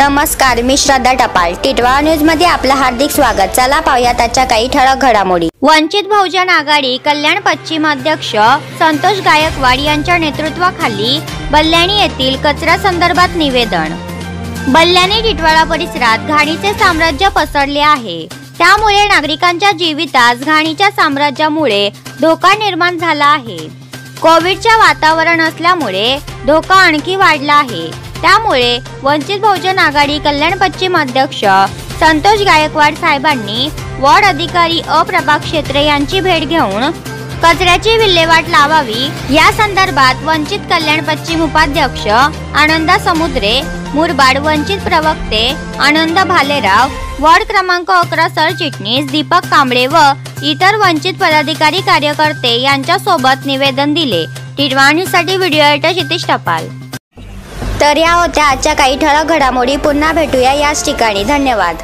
नमस्कार मी श्रद्धा टपाल. टिटवाळा न्यूजमध्ये आपलं हार्दिक स्वागत. चला पाहूया त्याच्या काही ठळक घडामोडी. वंचित बहुजन आघाडी कल्याण पश्चिम अध्यक्ष संतोष गायकवाड यांच्या नेतृत्वाखाली बल्ल्याणी येथील कचरा संदर्भात निवेदन. बल्ल्याणी टिटवाळा परिसरात घाणीचे साम्राज्य पसरले आहे. त्यामुळे नागरिकांच्या जीवितास घाणीच्या साम्राज्यामुळे धोका निर्माण झाला आहे. कोविडच्या वातावरण असल्यामुळे धोका आणखी वाढला आहे. त्यामुळे वंचित बहुजन आघाडी कल्याण पश्चिम अध्यक्ष संतोष गायकवाड साहेबांनी वॉर्ड अधिकारी अप्रभा क्षेत्रे यांची भेट घेऊन कचऱ्याची विल्हेवाट लावावी या संदर्भात वंचित कल्याण पश्चिम उपाध्यक्ष आनंदा समुद्रे मुरबाड वंचित प्रवक्ते आनंद भालेराव वॉर्ड क्रमांक अकरा सरचिटणीस दीपक कांबळे व इतर वंचित पदाधिकारी कार्यकर्ते यांच्या सोबत निवेदन दिले. टिडवाणीसाठी व्हिडिओ एडिटर क्षितिश टपाल. तर या होत्या आजच्या काही ठळक घडामोडी. पुन्हा भेटूया याच ठिकाणी. धन्यवाद.